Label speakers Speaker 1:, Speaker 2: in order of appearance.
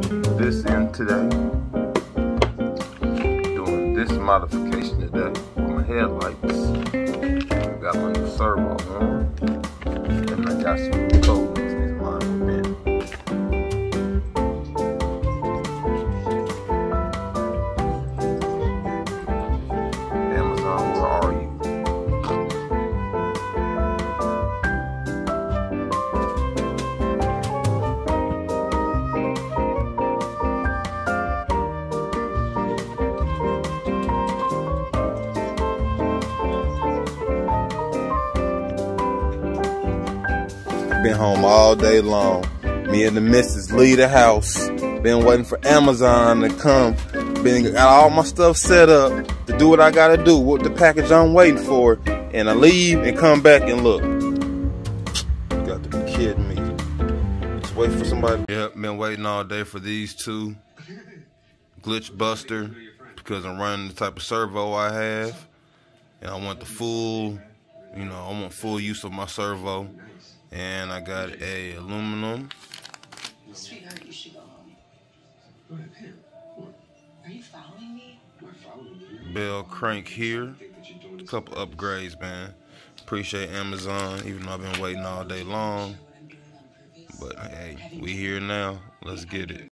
Speaker 1: put this in today. Doing this modification today with my headlights. Got my new servo on. And I got some cold Been home all day long. Me and the missus leave the house. Been waiting for Amazon to come. Been got all my stuff set up to do what I gotta do with the package I'm waiting for. And I leave and come back and look. You Got to be kidding me. Just wait for somebody. Yep, been waiting all day for these two. Glitch Buster, because I'm running the type of servo I have. And I want the full, you know, I want full use of my servo. And I got a aluminum.
Speaker 2: Sweetheart, you should go home.
Speaker 3: Go ahead, What?
Speaker 2: Are you following me?
Speaker 3: Am I following you?
Speaker 1: Bell crank here.
Speaker 3: I think that you're doing this
Speaker 1: Couple upgrades, man. Appreciate Amazon, even though I've been waiting all day long.
Speaker 2: What I'm doing on purpose.
Speaker 1: But hey, we here now. Let's get it.